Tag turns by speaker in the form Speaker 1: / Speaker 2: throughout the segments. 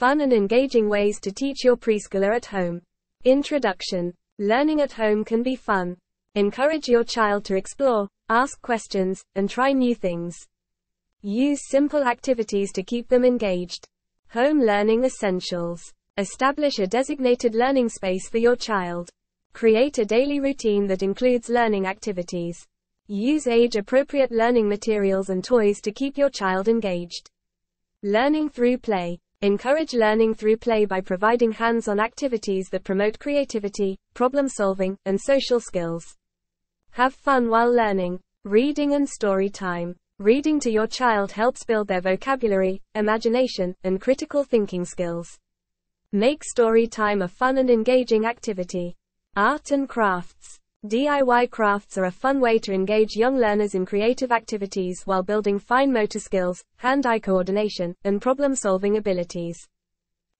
Speaker 1: Fun and engaging ways to teach your preschooler at home. Introduction. Learning at home can be fun. Encourage your child to explore, ask questions, and try new things. Use simple activities to keep them engaged. Home learning essentials. Establish a designated learning space for your child. Create a daily routine that includes learning activities. Use age appropriate learning materials and toys to keep your child engaged. Learning through play. Encourage learning through play by providing hands on activities that promote creativity, problem solving, and social skills. Have fun while learning. Reading and story time. Reading to your child helps build their vocabulary, imagination, and critical thinking skills. Make story time a fun and engaging activity. Art and crafts. DIY crafts are a fun way to engage young learners in creative activities while building fine motor skills, hand-eye coordination, and problem-solving abilities.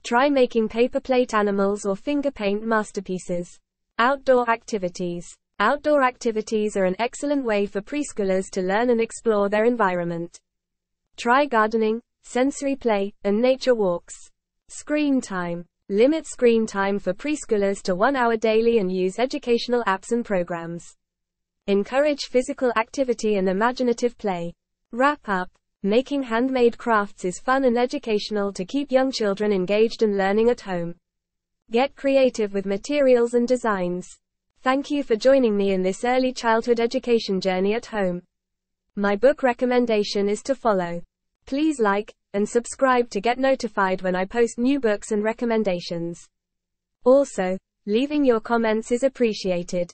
Speaker 1: Try making paper plate animals or finger paint masterpieces. Outdoor activities. Outdoor activities are an excellent way for preschoolers to learn and explore their environment. Try gardening, sensory play, and nature walks. Screen time. Limit screen time for preschoolers to one hour daily and use educational apps and programs. Encourage physical activity and imaginative play. Wrap up. Making handmade crafts is fun and educational to keep young children engaged and learning at home. Get creative with materials and designs. Thank you for joining me in this early childhood education journey at home. My book recommendation is to follow. Please like and subscribe to get notified when I post new books and recommendations. Also, leaving your comments is appreciated.